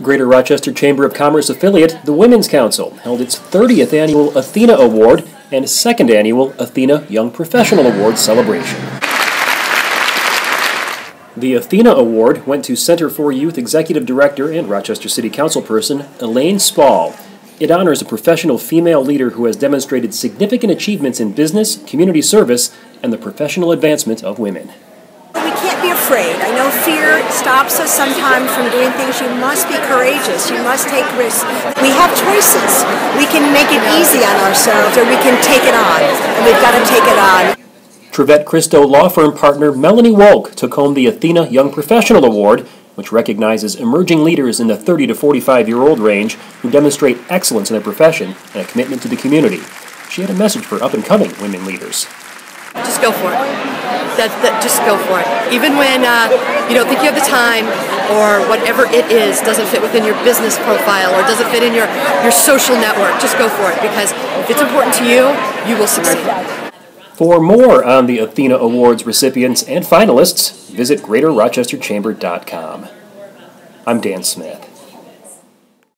Greater Rochester Chamber of Commerce affiliate, the Women's Council, held its 30th annual Athena Award and second annual Athena Young Professional Award celebration. The Athena Award went to Center for Youth Executive Director and Rochester City Councilperson Elaine Spaull. It honors a professional female leader who has demonstrated significant achievements in business, community service, and the professional advancement of women be afraid. I know fear stops us sometimes from doing things. You must be courageous. You must take risks. We have choices. We can make it easy on ourselves or we can take it on. And we've got to take it on. Trevett Cristo law firm partner Melanie Wolk took home the Athena Young Professional Award, which recognizes emerging leaders in the 30 to 45 year old range who demonstrate excellence in their profession and a commitment to the community. She had a message for up and coming women leaders. Just go for it that, that just go for it. Even when uh, you don't think you have the time or whatever it is doesn't fit within your business profile or doesn't fit in your, your social network, just go for it because if it's important to you, you will succeed. For more on the Athena Awards recipients and finalists, visit GreaterRochesterChamber.com. I'm Dan Smith.